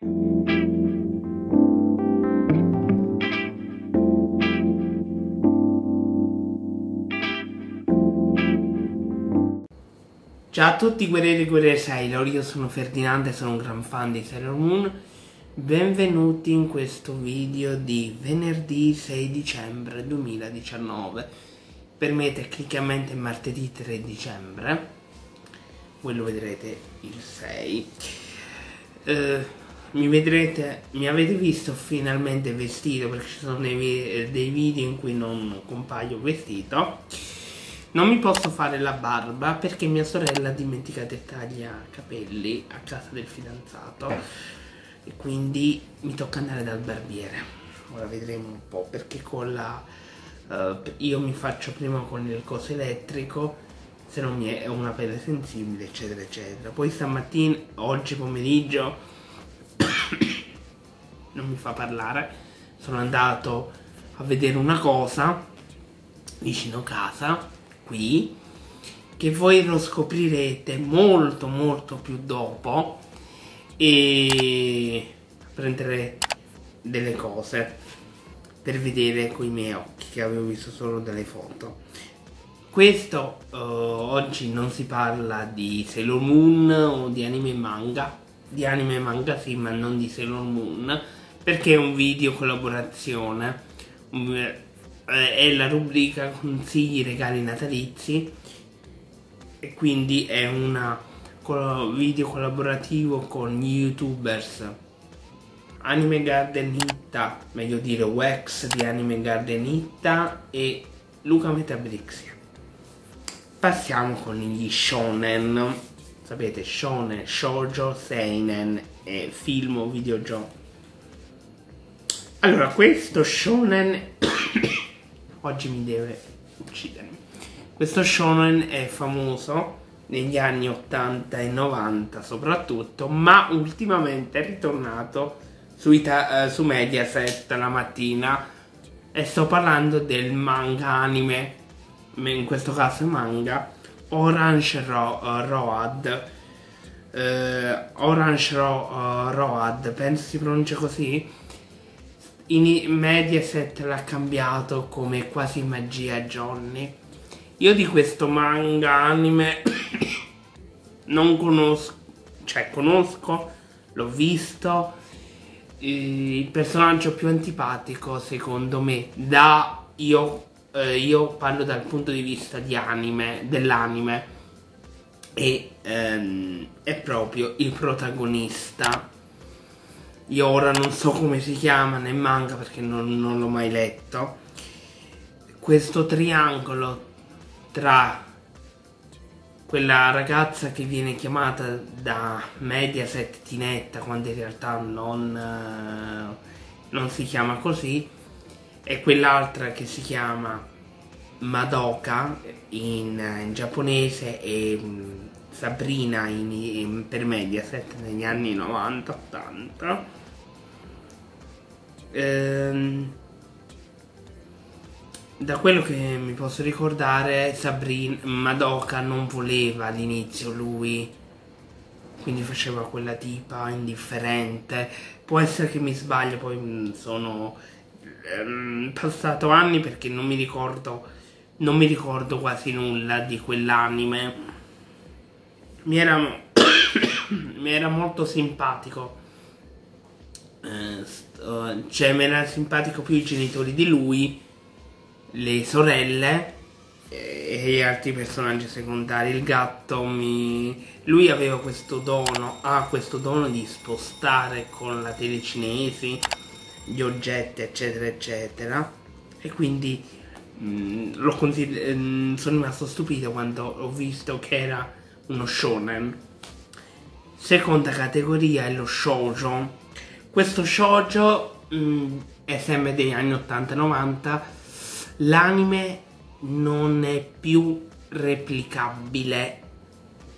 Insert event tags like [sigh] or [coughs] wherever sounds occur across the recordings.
Ciao a tutti guerrieri e guerriere Sailor, io sono Ferdinando e sono un gran fan di Sailor Moon. Benvenuti in questo video di venerdì 6 dicembre 2019. Per me tecnicamente è martedì 3 dicembre, voi lo vedrete il 6. Eh, mi vedrete, mi avete visto finalmente vestito perché ci sono dei, dei video in cui non compaio vestito non mi posso fare la barba perché mia sorella ha dimenticato il taglia capelli a casa del fidanzato e quindi mi tocca andare dal barbiere. Ora vedremo un po' perché con la... Uh, io mi faccio prima con il coso elettrico se non mi è una pelle sensibile eccetera eccetera. Poi stamattina, oggi pomeriggio [coughs] non mi fa parlare, sono andato a vedere una cosa vicino casa qui che voi lo scoprirete molto molto più dopo e prendere delle cose per vedere con i miei occhi che avevo visto solo dalle foto. Questo uh, oggi non si parla di Sailor Moon o di anime e manga di anime e manga sì ma non di Sailor Moon perché è un video collaborazione un, eh, è la rubrica consigli regali natalizi e quindi è un video collaborativo con gli youtubers Anime Garden Itta, meglio dire Wex di Anime Garden Itta e Luca Metabrixia. Passiamo con gli shonen. Sapete, shonen, shoujo, seinen e film o videogioco. Allora, questo shonen [coughs] oggi mi deve uccidermi. Questo shonen è famoso negli anni 80 e 90 soprattutto, ma ultimamente è ritornato su, Ita uh, su Mediaset la mattina e sto parlando del manga anime, in questo caso manga, Orange Ro uh, Road. Uh, Orange Ro Road, penso si pronuncia così in Mediaset l'ha cambiato come quasi magia Johnny. Io di questo manga anime [coughs] non conosco, cioè conosco, l'ho visto. Il personaggio più antipatico secondo me da io, eh, io parlo dal punto di vista di anime, dell'anime e ehm, è proprio il protagonista io ora non so come si chiama nel manga perché non, non l'ho mai letto. Questo triangolo tra quella ragazza che viene chiamata da Mediaset Tinetta quando in realtà non, uh, non si chiama così e quell'altra che si chiama Madoka in, in giapponese e um, Sabrina in, in, per Mediaset negli anni 90-80 ehm, da quello che mi posso ricordare Sabrina Madoka non voleva all'inizio lui quindi faceva quella tipa indifferente. Può essere che mi sbaglio poi mm, sono ehm, passato anni perché non mi ricordo non mi ricordo quasi nulla di quell'anime. Mi era [coughs] mi era molto simpatico. Eh, cioè mi era simpatico più i genitori di lui, le sorelle e gli altri personaggi secondari. Il gatto mi... Lui aveva questo dono, ha questo dono di spostare con la telecinesi gli oggetti eccetera eccetera e quindi mh, mm, consider- mh, mm, sono rimasto stupito quando ho visto che era uno shonen. Seconda categoria è lo shoujo questo shoujo mm, è sempre degli anni 80-90. L'anime non è più replicabile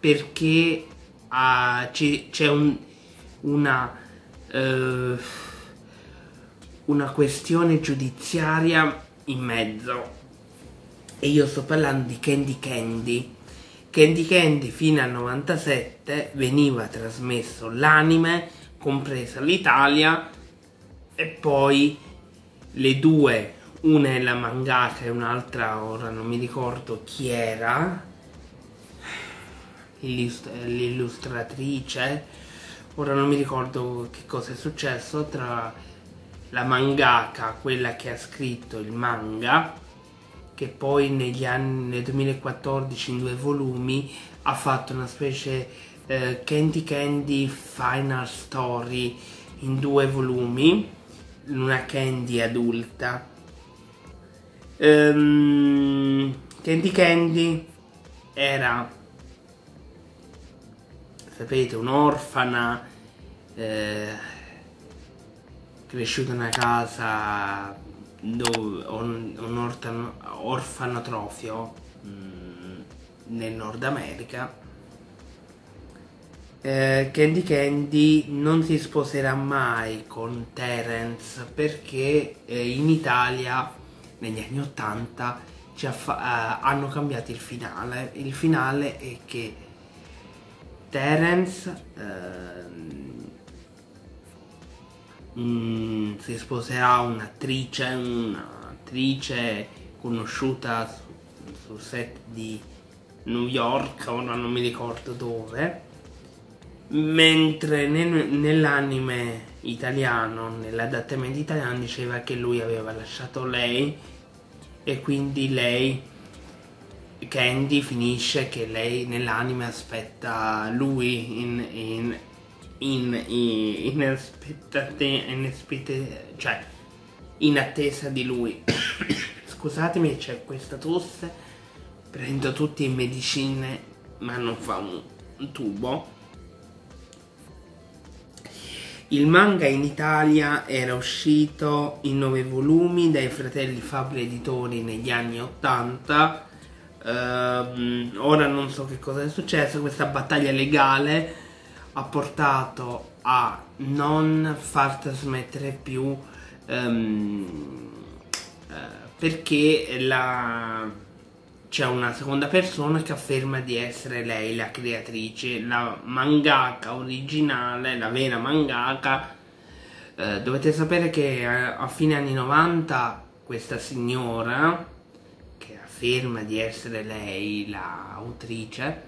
perché uh, c'è un, una, uh, una questione giudiziaria in mezzo. E io sto parlando di Candy Candy. Candy Candy fino al 97 veniva trasmesso l'anime compresa l'Italia e poi le due, una è la mangaka e un'altra ora non mi ricordo chi era, l'illustratrice, ora non mi ricordo che cosa è successo tra la mangaka, quella che ha scritto il manga, che poi negli anni, nel 2014 in due volumi ha fatto una specie eh, Candy Candy Final Story in due volumi, una Candy adulta. Um, Candy Candy era, sapete, un'orfana eh, cresciuta in una casa dove, un, un orfanotrofio mm, nel Nord America eh, Candy Candy non si sposerà mai con Terence perché eh, in Italia negli anni 80 eh, hanno cambiato il finale. Il finale è che Terence mh, mm, si sposerà un'attrice un'attrice conosciuta sul set di New York ora non mi ricordo dove. Mentre nel, nell'anime italiano, nell'adattamento italiano diceva che lui aveva lasciato lei e quindi lei, Candy finisce che lei nell'anime aspetta lui in, in, in, in, in, aspettate, in, aspettate, cioè, in attesa di lui. [coughs] Scusatemi, c'è questa tosse, prendo tutte le medicine ma non fa un, un tubo il manga in Italia era uscito in nove volumi dai fratelli Fabri Editori negli anni 80. Uh, ehm, ora non so che cosa è successo, questa battaglia legale ha portato a non far trasmettere più um, uh, perché la c'è una seconda persona che afferma di essere lei la creatrice, la mangaka originale, la vera mangaka. Eh, dovete sapere che a, a fine anni 90 questa signora, che afferma di essere lei l'autrice,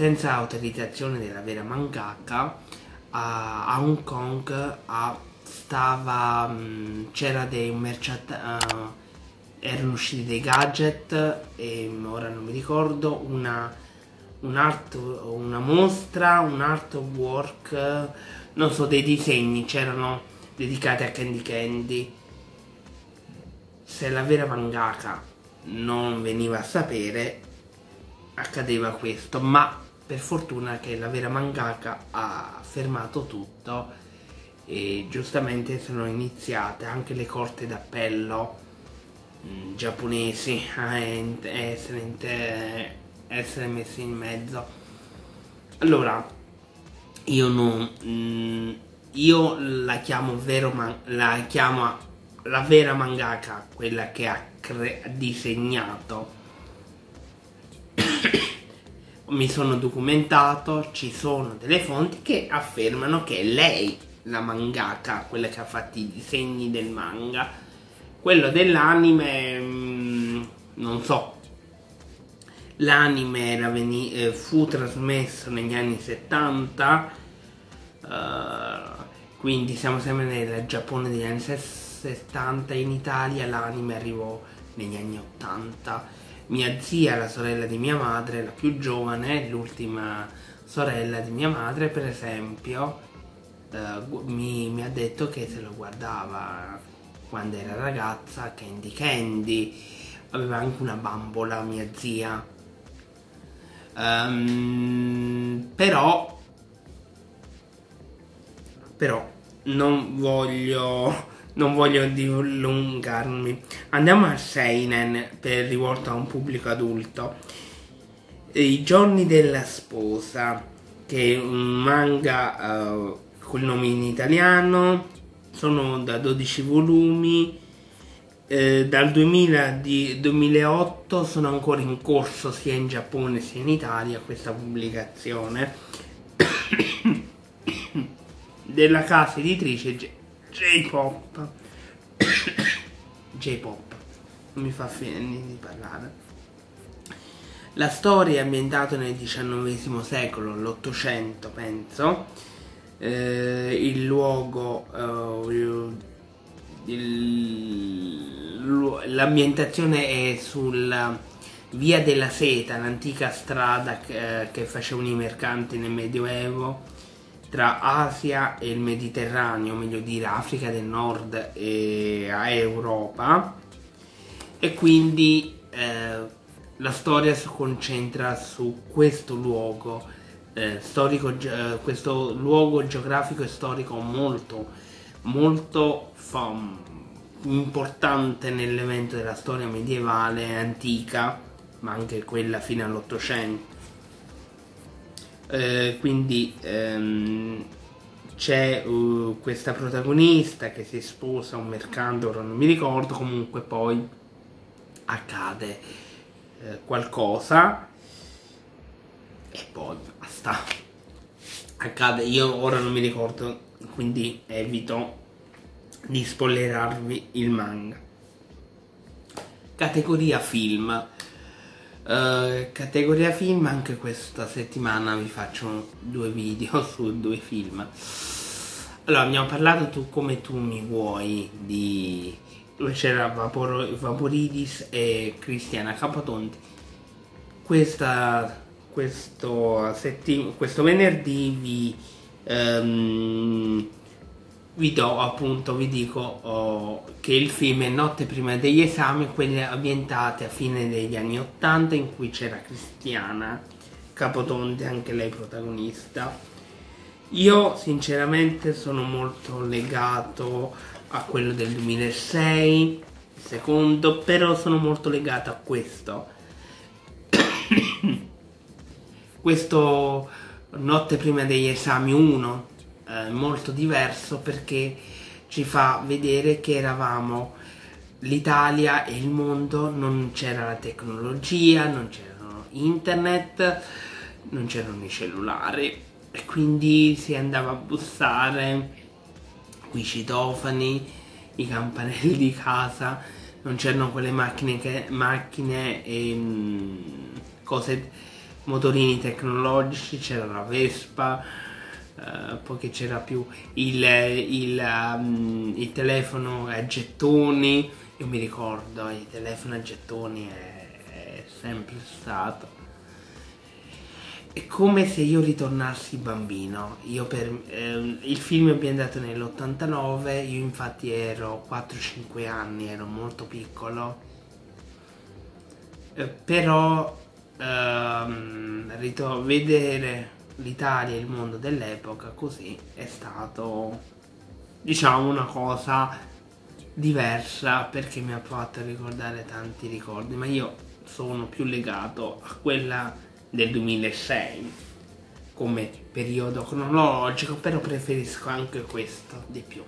senza autorizzazione della vera mangaka, a, Hong Kong a, stava, mm, c'era dei merciat... Uh, erano usciti dei gadget e ora non mi ricordo una, un art, una mostra, un artwork, non so, dei disegni c'erano dedicati a Candy Candy. Se la vera mangaka non veniva a sapere, accadeva questo, ma per fortuna che la vera mangaka ha fermato tutto e giustamente sono iniziate anche le corte d'appello Mm, giapponesi a essere, essere messi in mezzo. Allora io non mm, io la chiamo vero man, la chiamo la vera mangaka quella che ha disegnato mi sono documentato ci sono delle fonti che affermano che è lei la mangaka quella che ha fatto i disegni del manga quello dell'anime, mm, non so. L'anime eh, fu trasmesso negli anni 70, uh, eh, quindi siamo sempre nel Giappone degli anni 70, in Italia l'anime arrivò negli anni 80. Mia zia, la sorella di mia madre, la più giovane, l'ultima sorella di mia madre, per esempio, uh, mi, mi ha detto che se lo guardava quando era ragazza, Candy Candy, aveva anche una bambola, mia zia. Um, però, però non voglio, non voglio dilungarmi. Andiamo a Seinen per rivolto a un pubblico adulto. I giorni della sposa, che è un manga uh, col nome in italiano sono da 12 volumi, eh, dal 2000 di 2008 sono ancora in corso sia in Giappone sia in Italia questa pubblicazione. [coughs] della casa editrice J-Pop. [coughs] J-Pop, non mi fa finire di parlare. La storia è ambientata nel XIX secolo, l'Ottocento penso. Eh, il luogo, eh, l'ambientazione è sulla via della Seta, l'antica strada che, che facevano i mercanti nel Medioevo tra Asia e il Mediterraneo, meglio dire Africa del Nord e Europa. E quindi eh, la storia si concentra su questo luogo eh, storico, eh, questo luogo geografico e storico molto molto fam, importante nell'evento della storia medievale antica ma anche quella fino all'Ottocento eh, quindi ehm, c'è uh, questa protagonista che si sposa a un mercante, ora non mi ricordo, comunque poi accade eh, qualcosa e poi basta. Accade, io ora non mi ricordo, quindi evito di spoilerarvi il manga. Categoria film. Uh, categoria film anche questa settimana vi faccio due video [laughs] su due film. Allora abbiamo parlato tu come tu mi vuoi di dove c'era Vapor, Vaporidis e Cristiana Capotonti questa questo, settim- questo venerdì vi um, vi do appunto, vi dico oh, che il film è Notte prima degli esami, quelle ambientate a fine degli anni 80 in cui c'era Cristiana Capotonte, anche lei protagonista. Io sinceramente sono molto legato a quello del 2006, secondo, però sono molto legato a questo. [coughs] questo Notte prima degli esami 1 eh, molto diverso perché ci fa vedere che eravamo l'Italia e il mondo, non c'era la tecnologia, non c'era internet, non c'erano i cellulari e quindi si andava a bussare i citofani, i campanelli di casa, non c'erano quelle macchine, che, macchine e mh, cose, motorini tecnologici, c'era la Vespa, Uh, poi che c'era più il, il, um, il, telefono a gettoni, io mi ricordo il telefono a gettoni è, è sempre stato. È come se io ritornassi bambino. Io per, eh, il film è ambientato nell'89, io infatti ero 4-5 anni, ero molto piccolo. Eh, però ehm, vedere l'Italia e il mondo dell'epoca così è stato diciamo una cosa diversa perché mi ha fatto ricordare tanti ricordi ma io sono più legato a quella del 2006 come periodo cronologico però preferisco anche questo di più.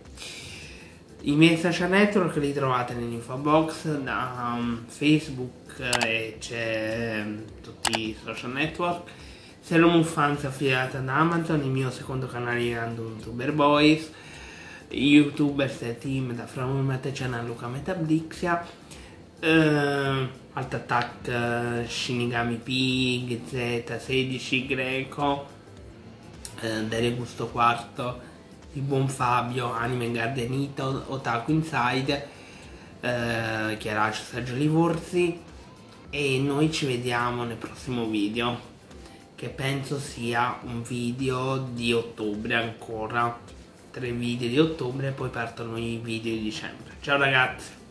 I miei social network li trovate nell'info box da um, facebook e c'è um, tutti i social network Sailor Moon Fans affiliata da Amazon, il mio secondo canale di Random Youtuber Boys, Youtubers e team da From Mateciana Luca Metablixia, eh, Alt Attack Shinigami Pig, Z16 Greco, eh, Dere Gusto Quarto, il buon Fabio, Anime Gardenito, Otaku Inside, eh, Chiaracio Sergio Livorzi e noi ci vediamo nel prossimo video che penso sia un video di ottobre ancora. Tre video di ottobre e poi partono i video di dicembre. Ciao ragazzi